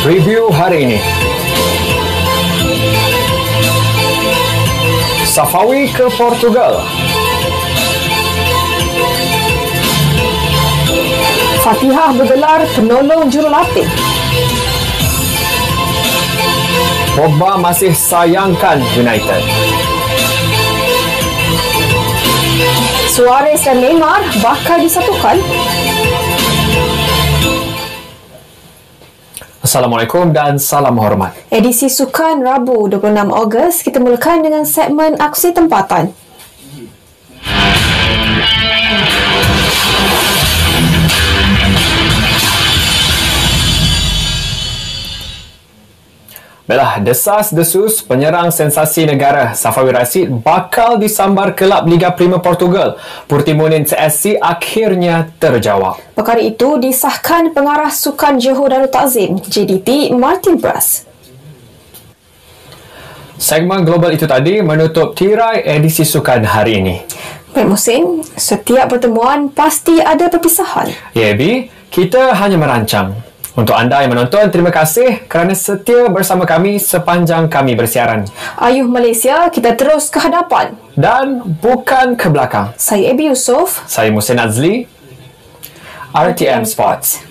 Preview hari ini. Safawi ke Portugal. Fatihah bergelar penolong jurulatih. Pogba masih sayangkan United. Suarez dan Neymar bakal disatukan. Assalamualaikum dan salam hormat. Edisi Sukan Rabu 26 Ogos kita mulakan dengan segmen aksi tempatan. Baiklah, desas-desus penyerang sensasi negara Safawi Rashid bakal disambar kelab Liga Prima Portugal. Portimonense SC akhirnya terjawab. Perkara itu disahkan pengarah Sukan Johor Darul Takzim JDT Martin Brass. Segmen global itu tadi menutup tirai edisi sukan hari ini. Baik Musin, setiap pertemuan pasti ada perpisahan. Ya, Abi, kita hanya merancang. Untuk anda yang menonton, terima kasih kerana setia bersama kami sepanjang kami bersiaran. Ayuh Malaysia, kita terus ke hadapan. Dan bukan ke belakang. Saya Ebi Yusof. Saya Musin Azli, RTM Sports.